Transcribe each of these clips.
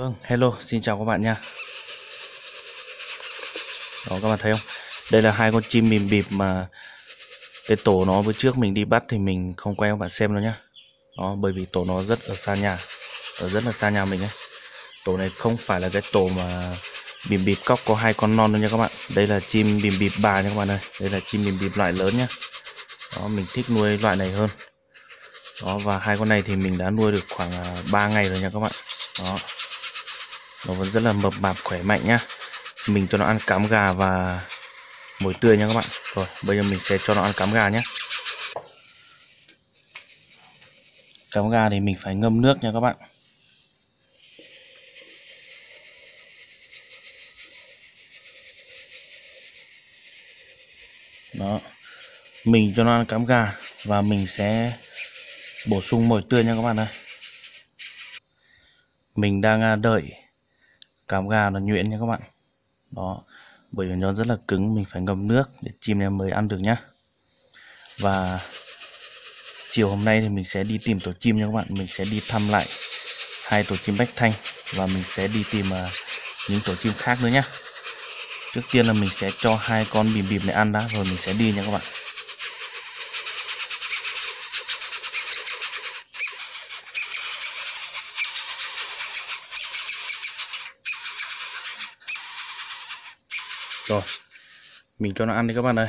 Vâng, hello, xin chào các bạn nha. Đó các bạn thấy không? Đây là hai con chim bìm bịp mà cái tổ nó bữa trước mình đi bắt thì mình không quay các bạn xem đâu nhá. Đó, bởi vì tổ nó rất ở xa nhà, ở rất là xa nhà mình ấy. Tổ này không phải là cái tổ mà bìm bịp cóc có hai con non đâu nha các bạn. Đây là chim bìm bịp bà nha các bạn ơi. Đây là chim bìm bịp loại lớn nhá. Đó, mình thích nuôi loại này hơn. Đó và hai con này thì mình đã nuôi được khoảng à, 3 ngày rồi nha các bạn. Đó nó vẫn rất là mập mạp, khỏe mạnh nhá. Mình cho nó ăn cám gà và mồi tươi nha các bạn. Rồi, bây giờ mình sẽ cho nó ăn cám gà nhé cám gà thì mình phải ngâm nước nha các bạn. Đó. Mình cho nó ăn cám gà và mình sẽ bổ sung mồi tươi nha các bạn ơi. Mình đang à, đợi cám gà nó nhuyễn nha các bạn. Đó bởi vì nó rất là cứng mình phải ngâm nước để chim này mới ăn được nhá. Và chiều hôm nay thì mình sẽ đi tìm tổ chim nha các bạn. Mình sẽ đi thăm lại hai tổ chim bách thanh và mình sẽ đi tìm uh, những tổ chim khác nữa nhá. Trước tiên là mình sẽ cho hai con bìm bìm này ăn đã rồi mình sẽ đi nha các bạn. Rồi mình cho nó ăn đi các bạn ơi.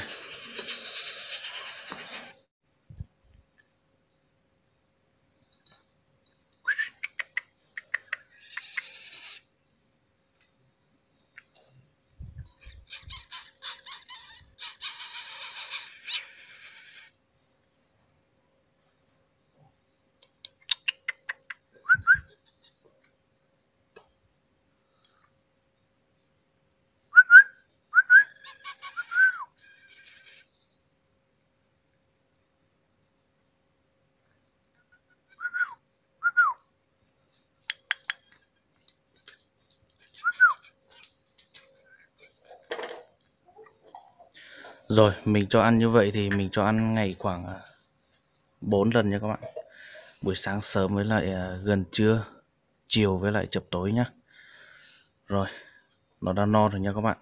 Rồi, mình cho ăn như vậy thì mình cho ăn ngày khoảng à, 4 lần nha các bạn. Buổi sáng sớm với lại à, gần trưa, Chiều với lại chập tối nhá. Rồi, Nó đã no rồi nha các bạn.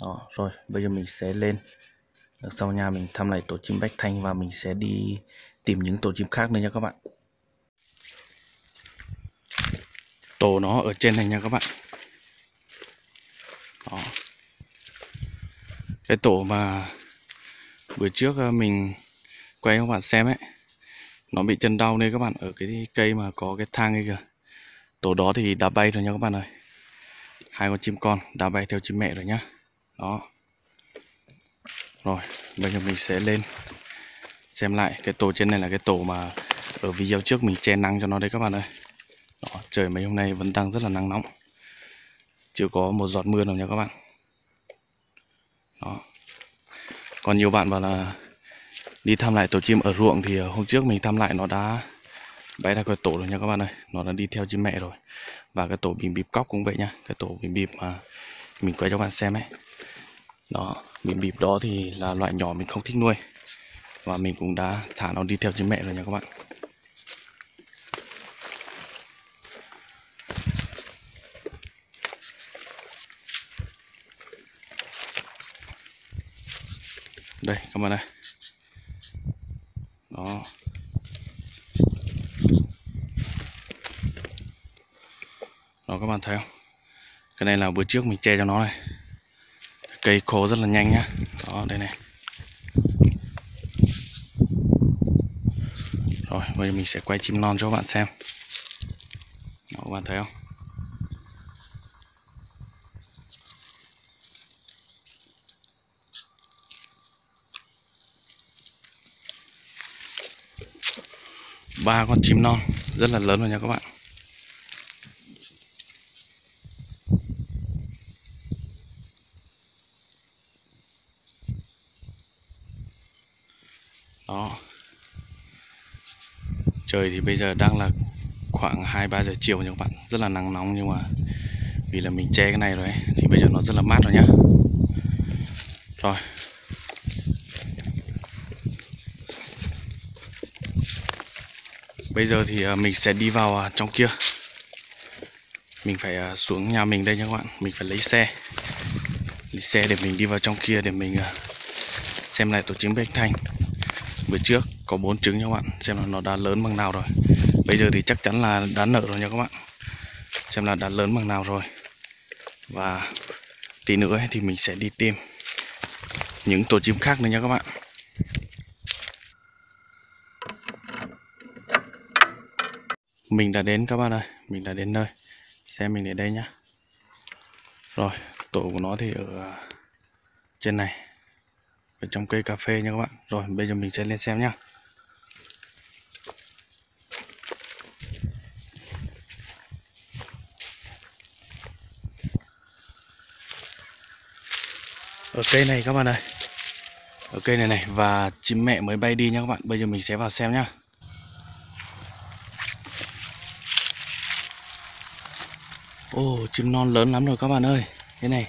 Đó, rồi, bây giờ mình sẽ lên. Sau nhà mình thăm lại tổ chim Bách Thanh Và mình sẽ đi tìm những tổ chim khác nữa nha các bạn. Tổ nó ở trên này nha các bạn. Đó cái tổ mà buổi trước ờ, mình quay các bạn xem ấy nó bị chân đau nên các bạn ở cái cây mà có cái thang ấy kìa. Tổ đó thì đã bay rồi nha các bạn ơi. Hai con chim con đã bay theo chim mẹ rồi nhá. Đó. Rồi bây giờ mình sẽ lên xem lại cái tổ trên này là cái tổ mà ở video trước mình che nắng cho nó đấy các bạn ơi. Đó, trời mấy hôm nay vẫn đang rất là nắng nóng. Chưa có một giọt mưa nào nha các bạn đó. còn nhiều bạn bảo là đi thăm lại tổ chim ở ruộng thì ờ, hôm trước mình thăm lại nó đã bay ra cái tổ rồi nha các bạn ơi. Nó đã đi theo chim mẹ rồi. Và cái tổ bìm bịp cóc cũng vậy nha. Cái tổ bìm bịp mà mình quay cho bạn xem ấy. Đó, bìm bịp đó thì là loại nhỏ mình không thích nuôi. Và mình cũng đã thả nó đi theo chim mẹ rồi nha các bạn. Đây các bạn ơi. Đó. Đó các bạn thấy không? Cái này là bữa trước mình che cho nó này. Cây khô rất là nhanh nhá. Đó đây này. Rồi bây giờ mình sẽ quay chim non cho các bạn xem. Đó, các bạn thấy không? Ba con chim non rất là lớn rồi nha các bạn. Đó. Trời thì bây giờ đang là khoảng 2-3 giờ chiều nha các bạn. Rất là nắng nóng nhưng mà vì là mình che cái này rồi ấy, thì bây giờ nó rất là mát rồi nhá rồi. Bây giờ thì à, mình sẽ đi vào à, trong kia. Mình phải à, xuống nhà mình đây nha các bạn. Mình phải lấy xe. Lấy xe để mình đi vào trong kia để mình xem lại tổ chim bách thanh. Bữa trước có bốn trứng nha các bạn. Xem là nó đã lớn bằng nào rồi. Bây giờ thì chắc chắn là đã nở rồi nha các bạn. Xem là đã lớn bằng nào rồi. Và tí nữa thì mình sẽ đi tìm những tổ chim khác nữa nha các bạn. Mình đã đến các bạn ơi, mình đã đến nơi. Xem mình ở đây nhá. Rồi, tổ của nó thì ở à, trên này. Ở trong cây cà phê nha các bạn. Rồi, bây giờ mình sẽ lên xem nhá. Ở cây này các bạn ơi. Ở cây này này, và chim mẹ mới bay đi nha các bạn. Bây giờ mình sẽ vào xem nhá. Ồ, chim non lớn lắm rồi các bạn ơi. Thế này.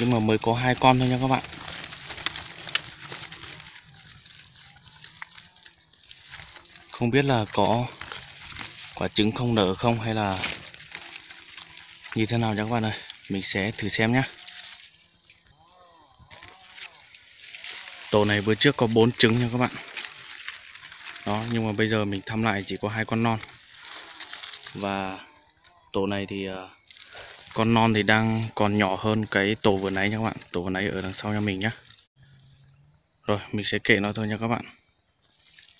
Nhưng mà mới có hai con thôi nha các bạn. Không biết là có quả trứng không nở không hay là như thế nào nha các bạn ơi. Mình sẽ thử xem nhé. Tổ này vừa trước có bốn trứng nha các bạn đó nhưng mà bây giờ mình thăm lại chỉ có hai con non. Và tổ này thì uh, con non thì đang còn nhỏ hơn cái tổ vừa nãy nha các bạn. Tổ vừa nãy ở đằng sau nhà mình nhé rồi mình sẽ kệ nó thôi nha các bạn.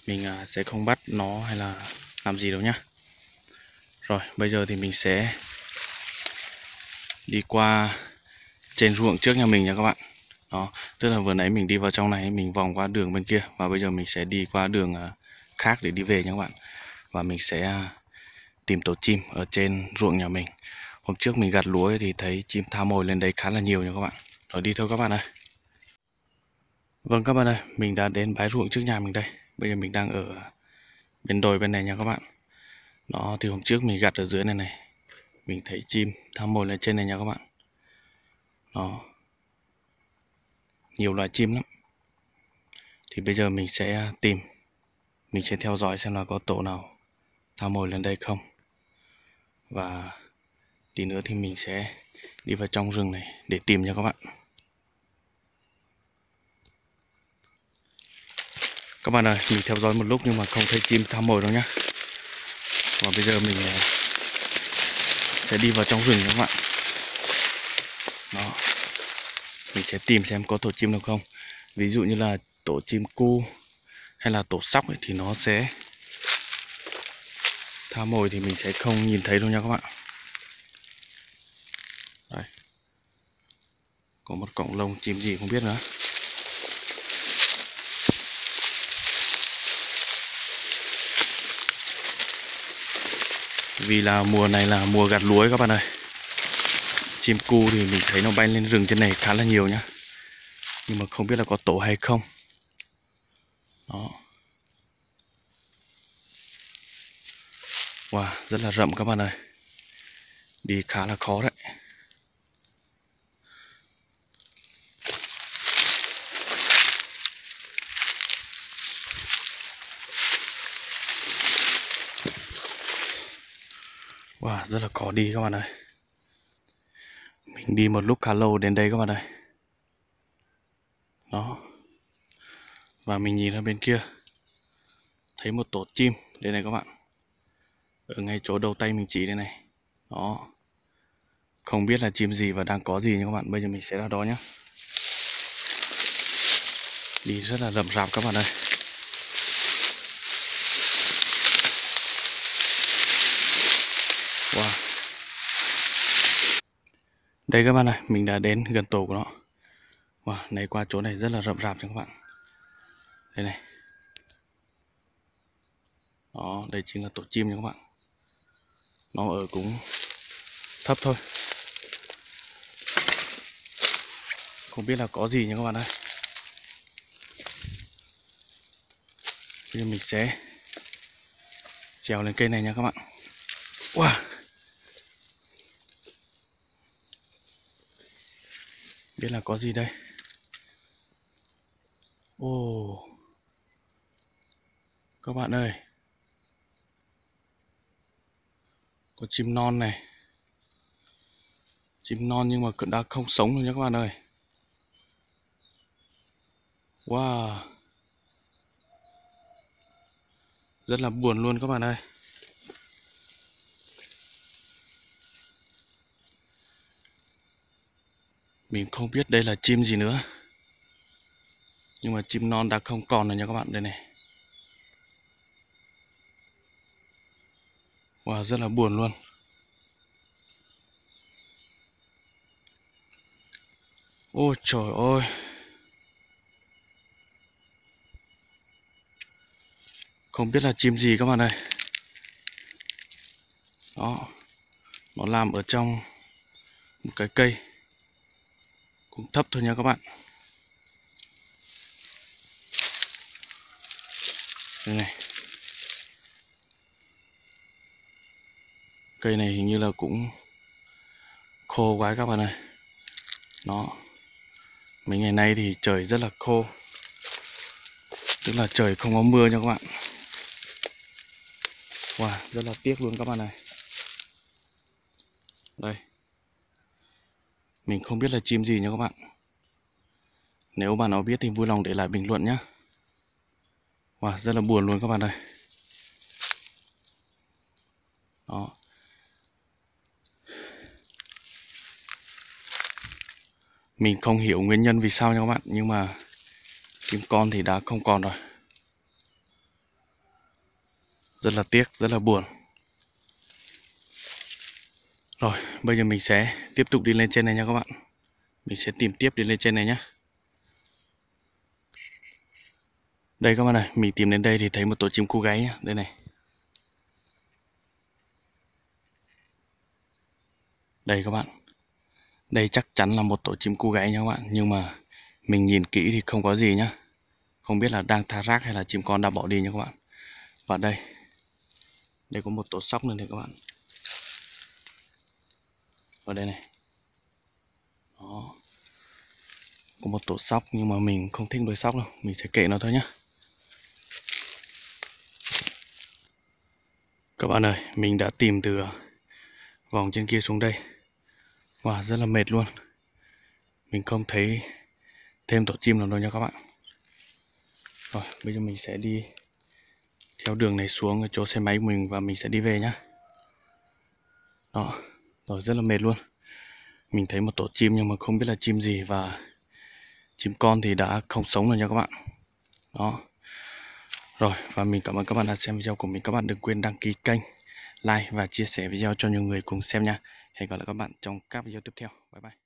Mình uh, sẽ không bắt nó hay là làm gì đâu nhá. Rồi bây giờ thì mình sẽ đi qua trên ruộng trước nhà mình nha các bạn. Đó tức là vừa nãy mình đi vào trong này mình vòng qua đường bên kia và bây giờ mình sẽ đi qua đường uh, khác để đi về nha các bạn. Và mình sẽ à, tìm tổ chim ở trên ruộng nhà mình. Hôm trước mình gặt lúa thì thấy chim tha mồi lên đấy khá là nhiều nha các bạn. Rồi đi thôi các bạn ơi. Vâng các bạn ơi, mình đã đến bãi ruộng trước nhà mình đây. Bây giờ mình đang ở bên đồi bên này nha các bạn. Đó, thì hôm trước mình gặt ở dưới này này. Mình thấy chim tha mồi lên trên này nha các bạn. Đó. Nhiều loại chim lắm. Thì bây giờ mình sẽ à, tìm mình sẽ theo dõi xem là có tổ nào tham mồi lên đây không. Và tí nữa thì mình sẽ đi vào trong rừng này để tìm nha các bạn. Các bạn ơi, mình theo dõi một lúc nhưng mà không thấy chim tham mồi đâu nhá. Và bây giờ mình à, sẽ đi vào trong rừng các bạn. Đó. Mình sẽ tìm xem có tổ chim nào không. Ví dụ như là tổ chim cu hay là tổ sóc ấy, thì nó sẽ tha mồi thì mình sẽ không nhìn thấy đâu nha các bạn. Đây. Có một cọng lông chim gì không biết nữa. Vì là mùa này là mùa gặt lúa các bạn ơi. Chim cu thì mình thấy nó bay lên rừng trên này khá là nhiều nhá. Nhưng mà không biết là có tổ hay không đó. Wow rất là rậm các bạn ơi. Đi khá là khó đấy. Wow, rất là khó đi các bạn ơi. Mình đi một lúc khá lâu đến đây các bạn ơi Đó và mình nhìn ra bên kia. Thấy một tổ chim. Đây này các bạn. Ở ngay chỗ đầu tay mình chỉ đây này. Đó. Không biết là chim gì và đang có gì nha các bạn. Bây giờ mình sẽ ra đó nhé đi rất là rậm rạp các bạn ơi. Wow. Đây các bạn ơi, mình đã đến gần tổ của nó. Wow, này qua chỗ này rất là rậm rạp cho các bạn đây này. Đó, đây chính là tổ chim nha các bạn. Nó ở cũng thấp thôi. Không biết là có gì nha các bạn ơi. Bây giờ mình sẽ trèo lên cây này nha các bạn. Wow. Biết là có gì đây? Ồ. oh các bạn ơi. Có chim non này. Chim non nhưng mà đã không sống rồi nhé các bạn ơi. Wow. Rất là buồn luôn các bạn ơi. Mình không biết đây là chim gì nữa. Nhưng mà chim non đã không còn rồi nha các bạn. Đây này. Wow, rất là buồn luôn. Ôi trời ơi. Không biết là chim gì các bạn ơi. Đó, nó làm ở trong một cái cây. Cũng thấp thôi nha các bạn. Đây này. Cây này hình như là cũng khô quá các bạn ơi. Nó, mấy ngày nay thì trời rất là khô. Tức là trời không có mưa nha các bạn. Wow, rất là tiếc luôn các bạn này đây. Mình không biết là chim gì nha các bạn. Nếu bạn nào biết thì vui lòng để lại bình luận nhé wow, rất là buồn luôn các bạn ơi. Đó. Mình không hiểu nguyên nhân vì sao nha các bạn, nhưng mà chim con thì đã không còn rồi. Rất là tiếc, rất là buồn. Rồi, bây giờ mình sẽ tiếp tục đi lên trên này nha các bạn. Mình sẽ tìm tiếp đi lên trên này nhé đây các bạn này mình tìm đến đây thì thấy một tổ chim cu gáy nhá, đây này. Đây các bạn đây chắc chắn là một tổ chim cu gáy nha các bạn. Nhưng mà mình nhìn kỹ thì không có gì nhá. Không biết là đang tha rác hay là chim con đã bỏ đi nha các bạn. Và đây. Đây có một tổ sóc nữa này các bạn. Ở đây này. Đó. Có một tổ sóc nhưng mà mình không thích đôi sóc đâu. Mình sẽ kệ nó thôi nhá. Các bạn ơi, mình đã tìm từ ờ, vòng trên kia xuống đây wow, rất là mệt luôn. Mình không thấy thêm tổ chim nào đâu nha các bạn. Rồi, bây giờ mình sẽ đi theo đường này xuống ở chỗ xe máy của mình và mình sẽ đi về nhá. Đó, rồi rất là mệt luôn. Mình thấy một tổ chim nhưng mà không biết là chim gì và chim con thì đã không sống rồi nha các bạn. Đó. Rồi, và mình cảm ơn các bạn đã xem video của mình. Các bạn đừng quên đăng ký kênh, like và chia sẻ video cho nhiều người cùng xem nha hẹn gặp lại các bạn trong các video tiếp theo. Bye bye.